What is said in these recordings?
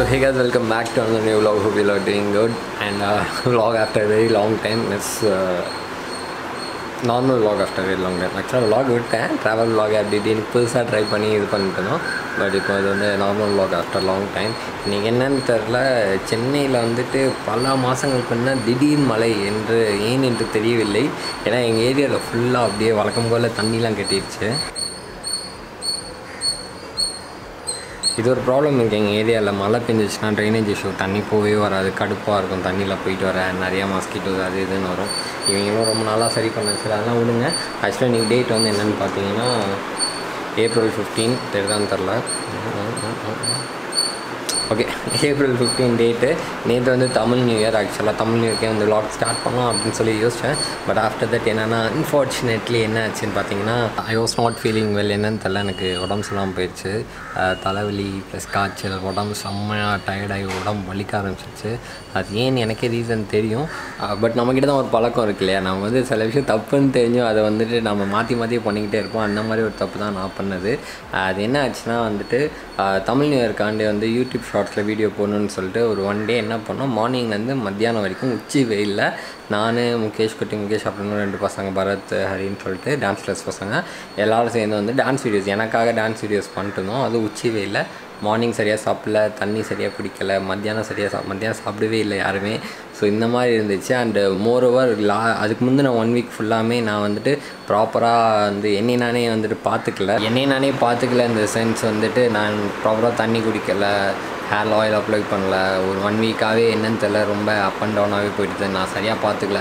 So hey guys, welcome back to another new vlog. Hope you are doing good. And uh, vlog after a very long time. It's uh, normal vlog after very long time ஆக்சுவலாக vlog விட்டேன் travel vlog அப்படி இப்படின்னு புதுசாக try பண்ணி இது பண்ணிட்டு but இப்போ இது வந்து normal vlog after long time இன்றைக்கி என்னன்னு தெரில சென்னையில் வந்துட்டு பல மாதங்களுக்கு முன்னே திடீர் மழை என்று ஏன் என்று தெரியவில்லை ஏன்னா எங்கள் ஏரியாவில் ஃபுல்லாக அப்படியே வழக்கம் போல் தண்ணிலாம் கட்டிடுச்சு இது ஒரு ப்ராப்ளம் இருக்குது எங்கள் ஏரியாவில் மழை பெஞ்சிச்சுன்னா ட்ரைனேஜ் இஷ்யூ தண்ணி போகவே வராது. கடுப்பாக இருக்கும். தண்ணியில் போயிட்டு வர நிறையா மாஸ்கிட்டோஸ் அது இதுன்னு வரும். இவங்களும் ரொம்ப நாளாக சரி பண்ண சரி அதெல்லாம் விடுங்க. ஆக்சுவலாக இன்றைக்கி டேட் வந்து என்னென்னு பார்த்தீங்கன்னா ஏப்ரல் ஃபிஃப்டீன் தெரியுதான்னு தெரில ஏப்ரல் ஃபிஃப்டீன் டேட்டு நேற்று வந்து தமிழ் நியூ இயர் ஆக்சுவலாக தமிழ் நியூ இயர்க்கே வந்து லாக் ஸ்டார்ட் பண்ணலாம் அப்படின்னு சொல்லி யோசித்தேன் பட் ஆஃப்டர் தட் என்னென்னா அன்ஃபார்ச்சுனேட்லி என்ன ஆச்சுன்னு பார்த்தீங்கன்னா I was not feeling well என்னன்னு தெரில எனக்கு உடம்பு சொல்லாமல் போயிடுச்சு தலைவலி ப்ளஸ் காய்ச்சல் உடம்பு செம்மையாக டயர்டாகி உடம்பு வலிக்க ஆரம்பிச்சிச்சு அது ஏன்னு எனக்கே ரீசன் தெரியும். பட் நம்மக்கிட்ட தான் ஒரு பழக்கம் இருக்கு இல்லையா? நம்ம வந்து சில விஷயம் தப்புன்னு தெரிஞ்சும் அதை வந்துட்டு நம்ம மாற்றி மாற்றி பண்ணிக்கிட்டே இருப்போம். அந்த மாதிரி ஒரு தப்பு தான் நான் பண்ணது. அது என்ன ஆச்சுன்னா வந்துட்டு தமிழ் நியூ இயர்க்காண்டே வந்து யூடியூப் ஷார்ட்ஸில் வீடியோ போடணுன்னு சொல்லிட்டு ஒரு ஒன் டே என்ன பண்ணோம்? மார்னிங்லேருந்து மத்தியானம் வரைக்கும் உச்சி வெயிலில் நான் முகேஷ் குட்டி முகேஷ் அப்படின்னு ரெண்டு பசங்க பரத் ஹரின்னு சொல்லிட்டு டான்ஸ் கிளாஸ் பசங்க எல்லோரும் சேர்ந்து வந்து டான்ஸ் வீடியோஸ் எனக்காக டான்ஸ் வீடியோஸ் பண்ணிட்டு இருந்தோம். அது உச்சி வெயிலில். மார்னிங் சரியாக சாப்பிடல தண்ணி சரியாக குடிக்கல மத்தியானம் சரியாக சா மத்தியானம் சாப்பிடவே இல்லை யாருமே. ஸோ இந்த மாதிரி இருந்துச்சு. அண்டு மோர் ஓவர் லா அதுக்கு முந்தின ஒன் வீக் ஃபுல்லாமே நான் வந்துட்டு ப்ராப்பராக வந்து என்னை நானே வந்துட்டு பார்த்துக்கல என்னை நானே பார்த்துக்கல இந்த சென்ஸ் வந்துட்டு நான் ப்ராப்பராக தண்ணி குடிக்கலை ஹேர் ஆயில் அப்ளை பண்ணல. ஒரு ஒன் வீக்காகவே என்னன்னு தெரில ரொம்ப அப் அண்ட் டவுனாகவே போயிட்டு நான் சரியாக பார்த்துக்கல.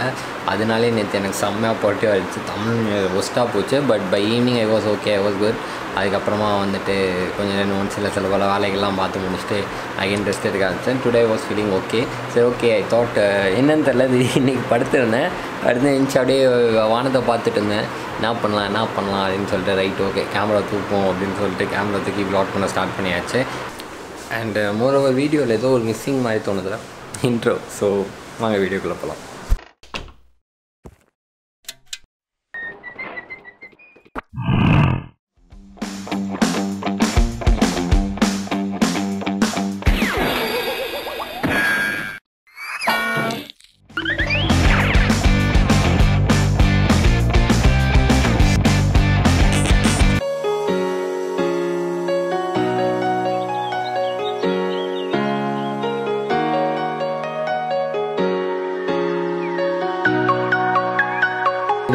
அதனாலே நேற்று எனக்கு செம்மையாக போட்டு ஆகிடுச்சு தமிழ் ஒஸ்ட்டாக போச்சு. But by evening I was okay I was good அதுக்கப்புறமா வந்துட்டு கொஞ்சம் ரெண்டு மூணு சில சில பல வேலைகள்லாம் பார்த்து முடிச்சுட்டு அகைன் ரெஸ்ட் எடுக்க ஆரம்பிச்சேன். டுடே வாஸ் ஃபீலிங் ஓகே சரி ஓகே ஐ தாட் என்னன்னு தெரில இது இன்றைக்கி படுத்திருந்தேன். படுத்து இருந்துச்சு அப்படியே uh, வானத்தை பார்த்துட்டு இருந்தேன். என்ன பண்ணலாம்? என்ன பண்ணலாம்? அப்படின்னு சொல்லிட்டு ரைட் ஓகே கேமரா தூக்கும் அப்படின்னு சொல்லிட்டு கேமரா தூக்கி ப்ளாட் பண்ண ஸ்டார்ட் பண்ணியாச்சு. அண்டு மோர் ஓவர் வீடியோவில் ஏதோ ஒரு மிஸ்ஸிங் மாதிரி தோணுதுல இன்ட்ரோ ஸோ வாங்க வீடியோக்குள்ளே போகலாம்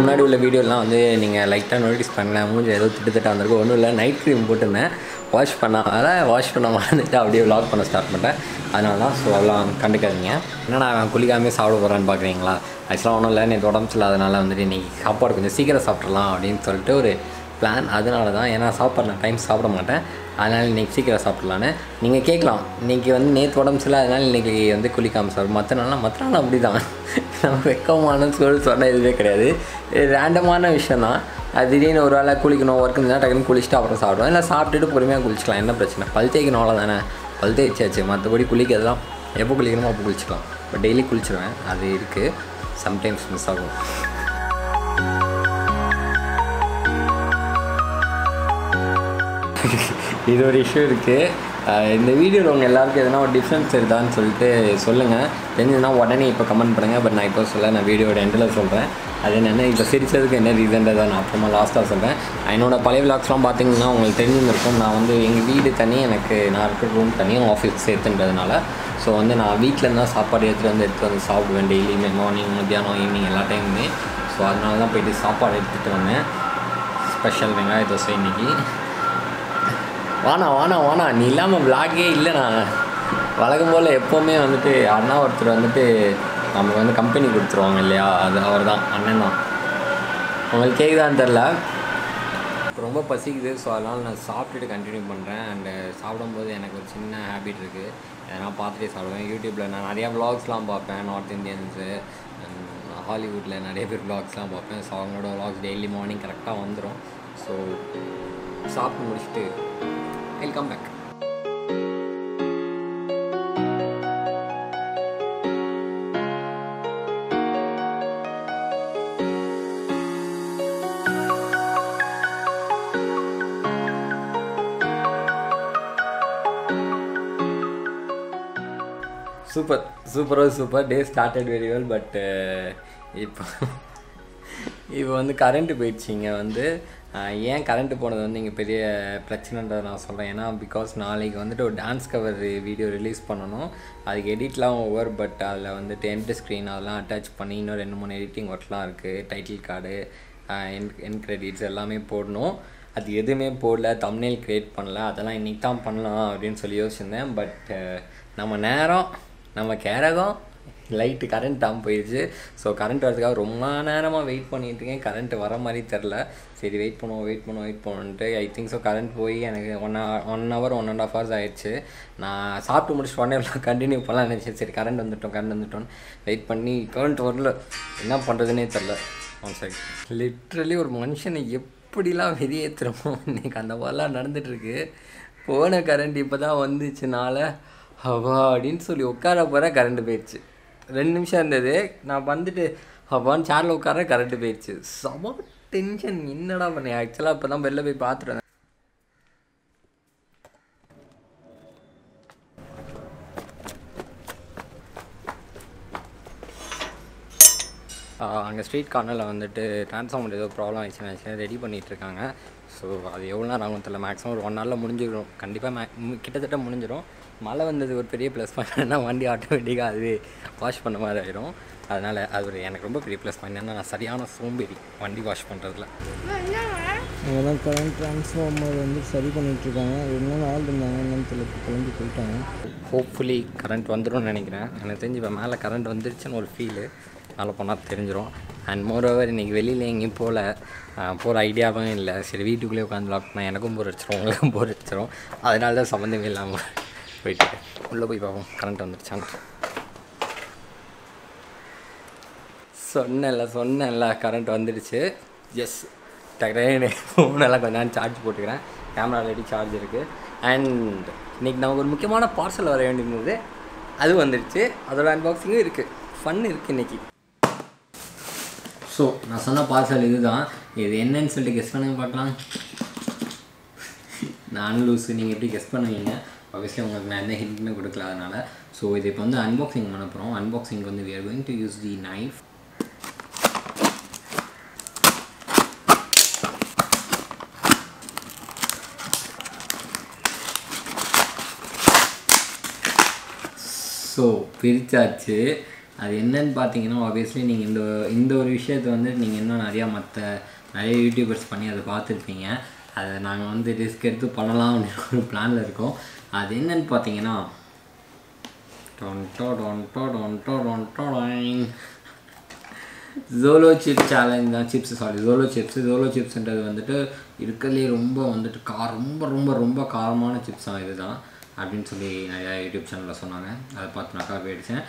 முன்னாடி உள்ள வீடியோலாம் வந்து நீங்கள் லைட்டாக நோட்டீஸ் பண்ணலாம் மூஞ்சி ஏதோ திட்டத்தட்ட வந்திருக்கும் ஒன்றும் இல்லை நைட் க்ரீம் போட்டிருந்தேன். வாஷ் பண்ணாத வாஷ் பண்ண மறந்துட்டு அப்படியே லாக் பண்ண ஸ்டார்ட் பண்ணிட்டேன். அதனால தான் ஸோ அதெல்லாம் கண்டுக்காதீங்க. என்னடா அவன் குளிக்காமே சாப்பிட போகிறான்னு பார்க்குறீங்களா ஆக்சுவலாக ஒன்றும் இல்லை நீ உடம்பு இல்லாதனால வந்துட்டு இன்றைக்கி சாப்பாடு கொஞ்சம் சீக்கிரம் சாப்பிட்றலாம் அப்படின்னு சொல்லிட்டு ஒரு பிளான் அதனால தான் ஏன்னா சாப்பாடு நான் டைம் சாப்பிட மாட்டேன். அதனால் இன்றைக்கி சீக்கிரம் சாப்பிட்லான்னு. நீங்கள் கேட்கலாம். இன்றைக்கி வந்து நேற்று உடம்பு சரியில்லை. அதனால் இன்றைக்கி வந்து குளிக்காமல் சாப்பிடும் மற்ற நாள்லாம் மற்ற நாள் அப்படி தான் நம்ம வெக்கமான சொல்லி சொன்னால் எதுவுமே கிடையாது. ரேண்டமான விஷயம் தான் அது திடீர்னு ஒரு வேளை குளிக்கணும் ஒர்க் இருந்தால் டக்குன்னு குளிச்சுட்டு அப்புறம் சாப்பிடுவோம். இல்லை சாப்பிட்டுட்டு பொறுமையாக குளிச்சிக்கலாம். என்ன பிரச்சனை? பல் தேய்க்கணும் அவ்வளோதானே பல் தேய்ச்சாச்சு. மற்றபடி குளிக்கிறதுலாம் எப்போ குளிக்கணுமோ அப்போ குளிச்சிக்கலாம். இப்போ டெய்லி குளிச்சிருவேன். அது இருக்குது சம்டைம்ஸ் மிஸ் ஆகும். இது ஒரு இஷ்யூ இருக்குது இந்த வீடியோவில் உங்கள் எல்லாருக்கும் எதனா ஒரு டிஃப்ரென்ஸ் இருக்குதான்னு சொல்லிட்டு சொல்லுங்கள் தெரிஞ்சதுன்னா உடனே இப்போ கமெண்ட் பண்ணுங்கள் பட் நான் இப்போ சொல்ல நான் வீடியோட எண்டில் சொல்கிறேன் அது என்னென்ன இப்போ சிரித்ததுக்கு என்ன ரீசன்றதை நான் அப்புறமா லாஸ்ட்டாக சொல்கிறேன் என்னோடய பழைய விளாக்ஸ்லாம் பார்த்தீங்கன்னா உங்களுக்கு தெரிஞ்சிருக்கும். நான் வந்து எங்கள் வீடு தனி எனக்கு நான் இருக்கிற ரூம் தனி ஆஃபீஸ் சேர்த்துன்றதுனால. ஸோ வந்து நான் வீட்டில் இருந்தால் சாப்பாடு எடுத்துகிட்டு வந்து எடுத்துகிட்டு வந்து சாப்பிடுவேன் டெய்லியுமே மார்னிங் மத்தியானம் ஈவினிங் எல்லா டைமுமே ஸோ அதனால தான் போயிட்டு சாப்பாடு எடுத்துகிட்டு வந்தேன். ஸ்பெஷல் வெங்காய தோசை இன்றைக்கி வாணா வாணா வாணா. நீ இல்லாமல் விளாகே இல்லைண்ணா வழக்கம் போல் எப்போவுமே வந்துட்டு அண்ணா ஒருத்தர் வந்துட்டு நமக்கு வந்து கம்பெனி கொடுத்துருவாங்க இல்லையா? அது அவர் தான் அண்ணன் தான். உங்களுக்கு கேட்குதான்னு தெரில ரொம்ப பசிக்குது ஸோ அதனால் நான் சாப்பிட்டுட்டு கண்டினியூ பண்ணுறேன் அண்டு சாப்பிடும்போது எனக்கு ஒரு சின்ன ஹேபிட் இருக்குது எதனா பார்த்துட்டே சாப்பிடுவேன். யூடியூப்பில் நான் நிறையா வ்ளாக்ஸ்லாம் பார்ப்பேன். நார்த் இந்தியன்ஸு ஹாலிவுட்டில் நிறைய பேர் வ்ளாக்ஸ்லாம் பார்ப்பேன். ஸோ அவங்களோட வ்ளாக்ஸ் டெய்லி மார்னிங் கரெக்டாக வந்துடும் ஸோ சாப்பிட்டு முடிச்சுட்டு I'll come back. சூப்பர் சூப்பராக super day started very well but இப்போ இப்போ வந்து கரண்ட்டு போயிடுச்சிங்க வந்து ஏன் கரண்ட்டு போனது வந்து இங்கே பெரிய பிரச்சனைன்றதை நான் சொல்கிறேன் ஏன்னா பிகாஸ் நாளைக்கு வந்துட்டு ஒரு டான்ஸ் கவர் வீடியோ ரிலீஸ் பண்ணணும். அதுக்கு எடிட்லாம் ஓவர் பட் அதில் வந்துட்டு எண்ட் ஸ்க்ரீன் அதெல்லாம் அட்டாச் பண்ணி இன்னும் ரெண்டு மூணு எடிட்டிங் ஒர்க்லாம் இருக்குது டைட்டில் கார்டு என் என் கிரெடிட்ஸ் எல்லாமே போடணும். அது எதுவுமே போடல தம்னேல் க்ரியேட் பண்ணல அதெல்லாம் இன்றைக்கி தான் பண்ணலாம் அப்படின்னு சொல்லி யோசிச்சிருந்தேன். பட் நம்ம நேரம் நம்ம கேரகம் லைட்டு கரண்ட் தான் போயிடுச்சு ஸோ கரண்ட் வரதுக்காக ரொம்ப நேரமாக வெயிட் பண்ணிகிட்டு இருக்கேன். கரண்ட் வர மாதிரி தெரில சரி வெயிட் பண்ணுவோம் வெயிட் பண்ணுவோம் வெயிட் பண்ணுவோன்ட்டு ஐ திங்க் ஸோ கரண்ட் போய் எனக்கு one one hour one and half hours ஆயிடுச்சு. நான் சாப்பிட்டு முடிச்சு உடனே கண்டினியூ பண்ணலாம் நினச்சேன். சரி கரண்ட் வந்துட்டோம் கரண்ட் வந்துட்டோம் வெயிட் பண்ணி கரண்ட் வரல. என்ன பண்ணுறதுனே தெரில ஒன் செகண்ட் லிட்ரலி ஒரு மனுஷனை எப்படிலாம் வெளியேற்றுறோமோ இன்றைக்கி அந்த மாதிரிலாம் நடந்துகிட்ருக்கு போன கரண்ட் இப்போ தான் வந்துச்சுனால ஹவா அப்படின்னு சொல்லி உட்கார போகிற கரண்ட் போயிடுச்சு ரெண்டு நிமிஷம் இருந்தது. நான் வந்துட்டு அப்பான்னு சேரில் உட்கார கரண்ட்டு போயிடுச்சு செம டென்ஷன் என்னடா பண்ணேன் ஆக்சுவலாக இப்போ தான் வெளில போய் பார்த்துட்டு அங்கே ஸ்ட்ரீட் கார்னரில் வந்துட்டு டிரான்ஸ்ஃபார்மர் ஏதோ ப்ராப்ளம் ஆயிடுச்சுன்னு ரெடி பண்ணிகிட்ருக்காங்க ஸோ அது எவ்வளோ நேரம் ஆகும் தெரியல. மேக்ஸிமம் ஒரு ஒன் ஹவரில் முடிஞ்சிடும். கண்டிப்பாக மே கிட்டத்தட்ட முடிஞ்சிடும். மழை வந்தது ஒரு பெரிய ப்ளஸ் பாயிண்ட்னா வண்டி ஆட்டோமேட்டிக்காக அதுவே வாஷ் பண்ண மாதிரி ஆயிடும் அதனால் அது ஒரு எனக்கு ரொம்ப பெரிய ப்ளஸ் பாயிண்ட் ஏன்னா நான் சரியான சோம்பேறி வண்டி வாஷ் பண்ணுறதுல தான் கரண்ட் ட்ரான்ஸ்ஃபார்மர் வந்து சரி ரெண்டு நாள் ஆள் இருந்தாங்க என்னன்னு தெரியல. கிளம்பி போயிட்டாங்க. ஹோப்ஃபுல்லி கரண்ட் வந்துடும்னு நினைக்கிறேன். எனக்கு தெரிஞ்சு இப்போ மேலே கரண்ட் வந்துருச்சுன்னு ஒரு ஃபீலு மேலே போனால் தெரிஞ்சிடும் அண்ட் மோர் ஓவர் இன்றைக்கி வெளியில் எங்கேயும் போகல. போகிற ஐடியாவும் இல்லை. சரி வீட்டுக்குள்ளேயே உட்காந்து லாக் பண்ணால் எனக்கும் போர் அடிச்சிடும் உங்களுக்கும் போர் அடிச்சிடும் அதனால தான் சம்மந்தமே இல்லாமல் போயிட்டு உள்ளே போய் பார்ப்போம். கரண்ட் வந்துருச்சான் சொன்னேன்ல சொன்னேன்ல கரண்ட் வந்துடுச்சு. எஸ் டக்குனு ஃபோனெல்லாம் கொஞ்ச நேரம் சார்ஜ் போட்டுக்கிறேன். கேமரா ஆல்ரெடி சார்ஜ் இருக்குது அண்ட் இன்னைக்கு நமக்கு ஒரு முக்கியமான பார்சல் வர வேண்டியிருந்தது. அது வந்துடுச்சு அதோட அன்பாக்சிங்கும் இருக்குது ஃபன் இருக்குது இன்றைக்கி ஸோ நான் சொன்ன பார்சல் இதுதான். இது என்னன்னு சொல்லிட்டு கெஸ் பண்ணுங்க பார்க்கலாம். நான் லூஸு நீங்கள் எப்படி கெஸ் பண்ணுவீங்க? ஆப்வியஸ்லி உங்களுக்கு நான் எந்த ஹிண்ட்டுமே கொடுக்கல அதனால். ஸோ இது இப்போ வந்து அன்பாக்சிங் பண்ண போகிறோம் அன்பாக்சிங் வந்து we are going use the knife so பிரிச்சாச்சு. அது என்னன்னு பார்த்தீங்கன்னா ஆப்வியஸ்லி நீங்கள் இந்த இந்த ஒரு விஷயத்தை வந்து நீங்கள் இன்னும் நிறையா மற்ற நிறைய யூடியூபர்ஸ் பண்ணி அதை பார்த்துருப்பீங்க. அதை நாங்கள் வந்து ரிஸ்க் எடுத்து பண்ணலாம் அப்படின்னு ஒரு பிளானில் இருக்கோம். அது என்னன்னு பார்த்தீங்கன்னா டொன்டோ டொன்டோ டொன்டோ டொன்டோ ஜோலோ சிப்ஸ் சேலஞ்ச் தான் chips sorry Jolo chips Jolo சிப்ஸ்ன்றது வந்துட்டு இருக்கிறதுலே ரொம்ப வந்துட்டு கா ரொம்ப ரொம்ப ரொம்ப காரமான சிப்ஸ் தான் இதுதான். அப்படின்னு சொல்லி நிறையா யூடியூப் சேனலில் சொன்னாங்க. அதை பார்த்து நக்கா போயிடுச்சேன்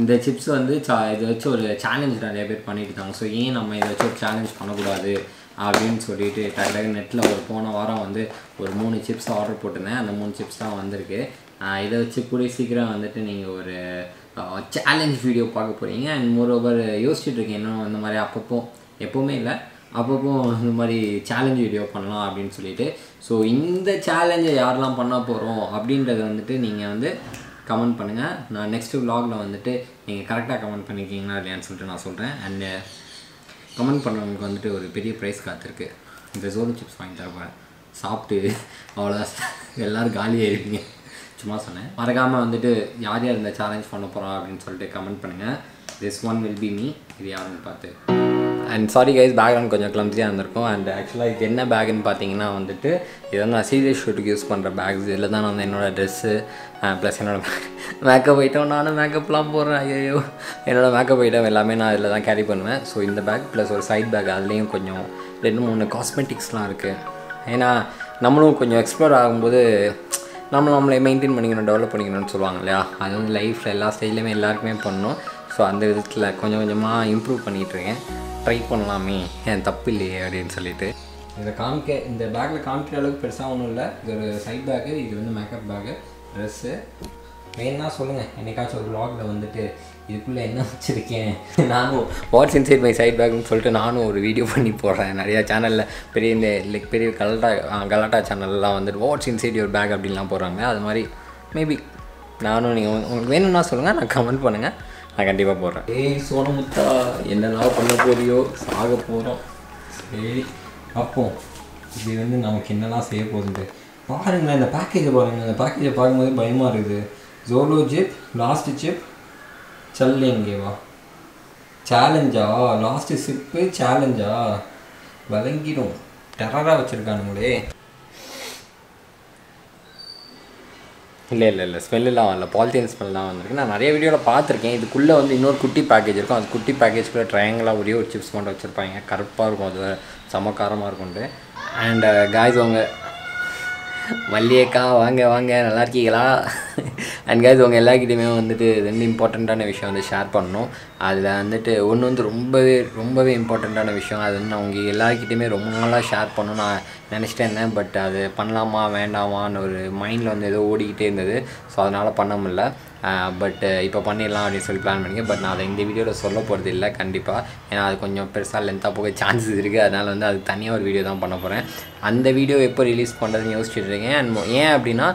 இந்த சிப்ஸ் வந்து சா இதை வச்சு ஒரு சேலஞ்ச் நிறைய பேர் பண்ணிட்டு இருக்காங்க. ஸோ ஏன் நம்ம இதை வச்சு ஒரு சேலஞ்ச் பண்ணக்கூடாது? அப்படின்னு சொல்லிட்டு டக்கு நெட்டில் ஒரு போன வாரம் வந்து ஒரு மூணு சிப்ஸ் ஆர்டர் போட்டிருந்தேன். அந்த மூணு சிப்ஸ் தான் வந்திருக்கு. இதை வச்சு கூடிய சீக்கிரம் வந்துட்டு நீங்கள் ஒரு சேலஞ்ச் வீடியோ பார்க்க போகிறீங்க அண்ட் மோர் ஓவர் யோசிச்சுட்டு இருக்கேன் இன்னும் இந்த மாதிரி அப்பப்போ எப்போவுமே இல்லை. அப்பப்போ இந்த மாதிரி சேலஞ்ச் வீடியோ பண்ணலாம் அப்படின்னு சொல்லிட்டு ஸோ இந்த சேலஞ்சை யாரெல்லாம் பண்ண போகிறோம் அப்படின்றத வந்துட்டு நீங்கள் வந்து கமெண்ட் பண்ணுங்கள் நான் நெக்ஸ்ட்டு விலாகில் வந்துட்டு நீங்கள் கரெக்டாக கமெண்ட் பண்ணியிருக்கீங்களா இல்லையான்னு சொல்லிட்டு நான் சொல்கிறேன் அண்டு கமெண்ட் uh, பண்ணவங்களுக்கு வந்துட்டு ஒரு பெரிய ப்ரைஸ் காத்திருக்கு. இந்த ஜோலோ சிப்ஸ் வாங்கி தரப்பேன் சாப்பிட்டு அவ்வளோதான் எல்லோரும் காலியாக இருப்பீங்க. சும்மா சொன்னேன். மறக்காமல் வந்துட்டு யார் யார் இந்த சேலஞ்ச் பண்ண போகிறோம் அப்படின்னு சொல்லிட்டு கமெண்ட் பண்ணுங்கள் this one will be me இது யாருன்னு பார்த்து. அண்ட் சாரி கைஸ் பேக்ரவுண்ட் கொஞ்சம் கிளம்ஸியாக இருந்திருக்கும். அண்ட் ஆக்சுவலாக இது என்ன பேக்குன்னு பார்த்தீங்கன்னா வந்துட்டு இது வந்து நான் சீரியஸ் ஷூட்டுக்கு யூஸ் பண்ணுற பேக்ஸ் இதில் தான் நான் வந்து என்னோடய ட்ரெஸ்ஸு ப்ளஸ் என்னோட மேக்கப் ஐட்டம் நானும் மேக்கப்லாம் போடுறேன். ஐயோ என்னோடய மேக்கப் ஐட்டம் எல்லாமே நான் இதில் தான் கேரி பண்ணுவேன். ஸோ இந்த பேக் ப்ளஸ் ஒரு சைட் பேக் அதுலேயும் கொஞ்சம் ரெண்டு மூணு காஸ்மெட்டிக்ஸ்லாம் இருக்குது ஏன்னா நம்மளும் கொஞ்சம் எக்ஸ்ப்ளோர் ஆகும்போது நம்ம நம்மளை மெயின்டைன் பண்ணிக்கணும் டெவலப் பண்ணிக்கணும்னு சொல்லுவாங்க இல்லையா? அது வந்து லைஃப்பில் எல்லா ஸ்டைல்லையுமே எல்லாருக்குமே பண்ணணும். ஸோ அந்த விதத்தில் கொஞ்சம் கொஞ்சமாக இம்ப்ரூவ் பண்ணிகிட்ருக்கேன் ட்ரை பண்ணலாமே. ஏன் தப்பு இல்லையே அப்படின்னு சொல்லிட்டு. இதை காமிக்க இந்த பேக்கில் காமிக்கிற அளவுக்கு பெருசாக ஒன்றும் இல்லை. இது ஒரு சைட் பேக்கு இது வந்து மேக்கப் பேக்கு ட்ரெஸ்ஸு வேணா சொல்லுங்கள் என்னைக்காச்சும் ஒரு vlogல வந்துட்டு இதுக்குள்ளே என்ன வச்சுருக்கேன்? நானும் வாட்ஸ் இன்சைட் மை சைட் பேக்னு சொல்லிட்டு நானும் ஒரு வீடியோ பண்ணி போடுறேன். நிறையா சேனலில் பெரிய இந்த லைக் பெரிய கலாட்டா கலாட்டா சேனல்லாம் வந்துட்டு வாட்ஸ் இன்சைட் யுவர் பேக் அப்படின்லாம் போடுறாங்க அது மாதிரி மேபி நானும் நீங்கள் உங்களுக்கு வேணும்னா சொல்லுங்கள் நான் கமெண்ட் பண்ணுங்கள் நான் கண்டிப்பாக போடுறேன் ஏய் சோனமுத்தா என்னெல்லாம் பண்ண போறியோ சாக போகிறோம் சரி அப்போ இது வந்து நமக்கு என்னெல்லாம் செய்ய போகுது பாருங்களேன் இந்த பேக்கேஜை பாருங்கள் இந்த பேக்கேஜை பார்க்கும்போது பயமாக இருக்குது. ஜோலோ ஜிப் லாஸ்ட் சிப் சல்லேங்கேவா சேலஞ்சா லாஸ்ட்டு சிப்பு சேலஞ்சா விளங்கிடும். டெரராக வச்சுருக்கானுங்களே. இல்லை இல்லை இல்லை. ஸ்மெல்லாம் வரல. பாலித்தீன் ஸ்மெல் தான் வந்திருக்கு. நான் நிறைய வீடியோவில் பார்த்துருக்கேன். இதுக்குள்ளே வந்து இன்னொரு குட்டி பேக்கேஜ் இருக்கும். அது குட்டி பேக்கேஜ்குள்ளே ட்ரையாங்கிளாக ஒரே ஒரு சிப்ஸ் மட்டும் வச்சுருப்பாங்க. கருப்பாக இருக்கும். அது சமக்காரமாக இருக்கும்ட்டு. அண்ட் காய்ஸ் uh, அவங்க மல்லியக்கா வாங்க வாங்க. நல்லா இருக்கீங்களா? அண்ட் காய்ஸ் உங்கள் எல்லாருக்கிட்டையுமே வந்துட்டு ரெண்டு இம்பார்ட்டண்ட்டான விஷயம் வந்து ஷேர் பண்ணணும். அதில் வந்துட்டு ஒன்று வந்து ரொம்பவே ரொம்பவே இம்பார்ட்டண்ட்டான விஷயம். அது வந்து நான் உங்கள் எல்லாருக்கிட்டையுமே ரொம்ப நாளாக ஷேர் பண்ணணும் நான் நினச்சிட்டே இருந்தேன். பட் அது பண்ணலாமா வேண்டாமான்னு ஒரு மைண்டில் வந்து ஏதோ ஓடிக்கிட்டே இருந்தது. ஸோ அதனால் பண்ண முடில பட்டு இப்போ பண்ணிடலாம் அப்படின்னு சொல்லி பிளான் பண்ணிக்கேன் பட் நான் அதை இந்த வீடியோவில் சொல்ல போகிறது இல்லை கண்டிப்பாக ஏன்னா அது கொஞ்சம் பெருசாக லென்த்தாக போக சான்சஸ் இருக்குது அதனால் வந்து அது தனியாக ஒரு வீடியோ தான் பண்ண போகிறேன் அந்த வீடியோ எப்போ ரிலீஸ் பண்ணுறதுன்னு யோசிச்சுட்டு இருக்கேன். அண்ட் ஏன் அப்படின்னா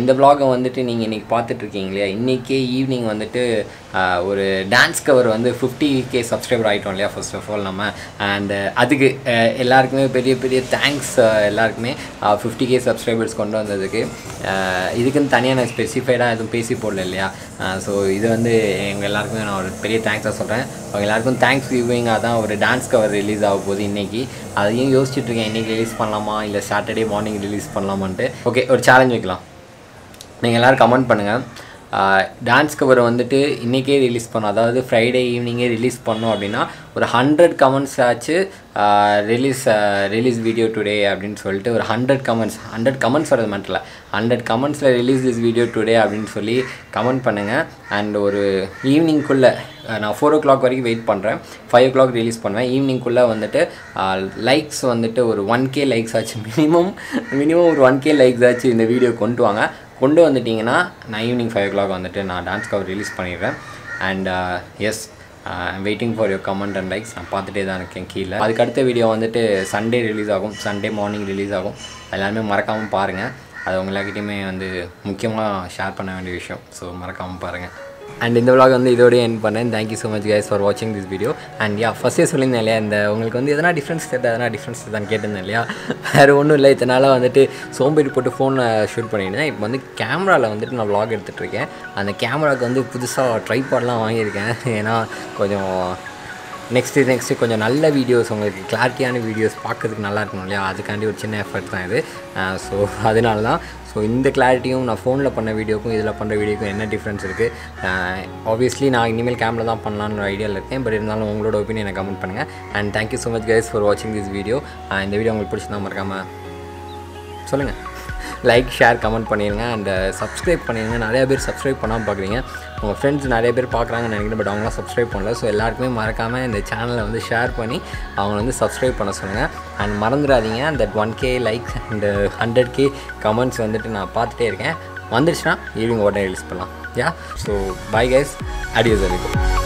இந்த vlog-அ வந்துட்டு நீங்கள் இன்றைக்கி பார்த்துட்ருக்கீங்க இல்லையா? இன்றைக்கே ஈவினிங் வந்துட்டு ஒரு டான்ஸ் கவர் வந்து ஃபிஃப்டி கே சப்ஸ்கிரைபர் ஆகிட்டோம் இல்லையா ஃபர்ஸ்ட் ஆஃப் ஆல் நம்ம. அண்ட் uh, அதுக்கு uh, எல்லாருக்குமே பெரிய பெரிய தேங்க்ஸ் uh, எல்லாருக்குமே ஃபிஃப்டி கே சப்ஸ்கிரைபர்ஸ் கொண்டு வந்ததுக்கு. இதுக்குன்னு தனியாக நான் ஸ்பெசிஃபைடாக எதுவும் பேசி போடல இல்லையா? ஸோ இது வந்து எங்கள் எல்லாருக்குமே நான் ஒரு பெரிய தேங்க்ஸாக சொல்கிறேன் அவங்க எல்லாருக்கும் தேங்க்ஸ் கிவிங்காக தான் ஒரு டான்ஸ் கவர் ரிலீஸ் ஆக போகுது இன்றைக்கி அதையும் யோசிச்சுட்ருக்கேன் இன்றைக்கி ரிலீஸ் பண்ணலாமா? இல்லை சாட்டர்டே மார்னிங் ரிலீஸ் பண்ணலாமான்ட்டு. ஓகே ஒரு சேலஞ்ச் வைக்கலாம். நீங்கள் எல்லோரும் கமெண்ட் பண்ணுங்கள் டான்ஸ் கவரை வந்துட்டு இன்றைக்கே ரிலீஸ் பண்ணோம். அதாவது ஃப்ரைடே ஈவினிங்கே ரிலீஸ் பண்ணோம் அப்படின்னா ஒரு ஹண்ட்ரட் கமெண்ட்ஸ் ஆச்சு ரிலீஸ் ரிலீஸ் வீடியோ டுடே அப்படின்னு சொல்லிட்டு ஒரு ஹண்ட்ரட் கமெண்ட்ஸ் ஹண்ட்ரட் கமெண்ட்ஸ் வரது மட்டும் இல்லை ஹண்ட்ரட் கமெண்ட்ஸில் ரிலீஸ் திஸ் வீடியோ டுடே அப்படின்னு சொல்லி கமெண்ட் பண்ணுங்கள் அண்ட் ஒரு ஈவினிங்குள்ளே நான் ஃபோர் ஓ கிளாக் வரைக்கும் வெயிட் பண்ணுறேன் ஃபைவ் ஓ கிளாக் ரிலீஸ் பண்ணுவேன் ஈவினிங்குள்ளே வந்துட்டு லைக்ஸ் வந்துட்டு ஒரு ஒன் கே லைக்ஸ் ஆச்சு. மினிமம் மினிமம் ஒரு ஒன் கே லைக்ஸ் ஆச்சு இந்த வீடியோ கொண்டு வாங்க. கொண்டு வந்துட்டிங்கன்னா நான் ஈவினிங் ஃபைவ் ஓ கிளாக் வந்துட்டு நான் டான்ஸ் கவர் ரிலீஸ் பண்ணிடுறேன். And yes waiting for your comment and likes நான் பார்த்துட்டே தான் இருக்கேன் கீழே. அதுக்கு அடுத்த வீடியோ வந்துட்டு சண்டே ரிலீஸ் ஆகும். சண்டே மார்னிங் ரிலீஸ் ஆகும். எல்லாருமே மறக்காமல் பாருங்கள் அது உங்களாக்கிட்டையுமே வந்து முக்கியமாக ஷேர் பண்ண வேண்டிய விஷயம். ஸோ மறக்காமல் பாருங்கள் அண்ட் இந்த விளாக் வந்து இதோடய என் பண்ணேன். Thank you so much guys for வாட்சிங் திஸ் வீடியோ அண்ட் யா ஃபஸ்ட்டே சொல்லியிருந்தேன் இல்லையா இந்த உங்களுக்கு வந்து எதனா டிஃப்ரென்ஸ் தெரியாது எதனா டிஃப்ரென்ஸ் தான் கேட்டிருந்தேன் இல்லையா? வேறு ஒன்றும் இல்லை இத்தனால வந்துட்டு சோம்பேறி போட்டு ஃபோனை ஷூட் பண்ணியிருந்தேன். இப்போ வந்து கேமராவில் வந்துட்டு நான் விளாக் எடுத்துகிட்டு இருக்கேன். அந்த கேமராவுக்கு வந்து புதுசாக ட்ரைபாட்லாம் வாங்கியிருக்கேன். ஏன்னா கொஞ்சம் நெக்ஸ்ட்டு நெக்ஸ்ட்டு கொஞ்சம் நல்ல வீடியோஸ் உங்களுக்கு கிளாரிட்டியான வீடியோஸ் பார்க்குறதுக்கு நல்லா இருக்கணும் இல்லையா? அதுக்காண்டி ஒரு சின்ன எஃபர்ட் தான் இது. ஸோ அதனால தான் ஸோ இந்த கிளாரிட்டியும் நான் ஃபோனில் பண்ண வீடியோக்கும் இதில் பண்ணுற வீடியோக்கும் என்ன டிஃப்ரென்ஸ் இருக்குது ஆப்வியஸ்லி நான் இனிமேல் கேமரா தான் பண்ணலான்னு ஒரு ஐடியாவில் இருக்கேன். பட் இருந்தாலும் உங்களோட ஒப்பீனியனை கமெண்ட் பண்ணுங்கள் and thank you so much guys for வாட்சிங் திஸ் வீடியோ இந்த வீடியோ உங்களுக்கு பிடிச்சிருந்தா மறக்காமல் சொல்லுங்கள் லைக் ஷேர் கமெண்ட் பண்ணிடுங்க அண்ட் சப்ஸ்கிரைப் பண்ணிடுங்க நிறையா பேர் சப்ஸ்கிரைப் பண்ணாமல் பார்க்குறீங்க உங்கள் ஃப்ரெண்ட்ஸ் நிறைய பேர் பார்க்குறாங்கன்னு நினைக்கிறேன் பட் அவங்களாம் சப்ஸ்கிரைப் பண்ணல. ஸோ எல்லாருக்குமே மறக்காமல் இந்த சேனலை வந்து ஷேர் பண்ணி அவங்கள வந்து சப்ஸ்கிரைப் பண்ண சொல்லுங்கள் அண்ட் மறந்துடாதீங்க. அந்த one K like and hundred K comments வந்துட்டு நான் பார்த்துட்டே இருக்கேன். வந்துருச்சுன்னா ஈவினிங் உடனே ரிலீஸ் பண்ணலாம். Yeah so bye guys adios வரைக்கும்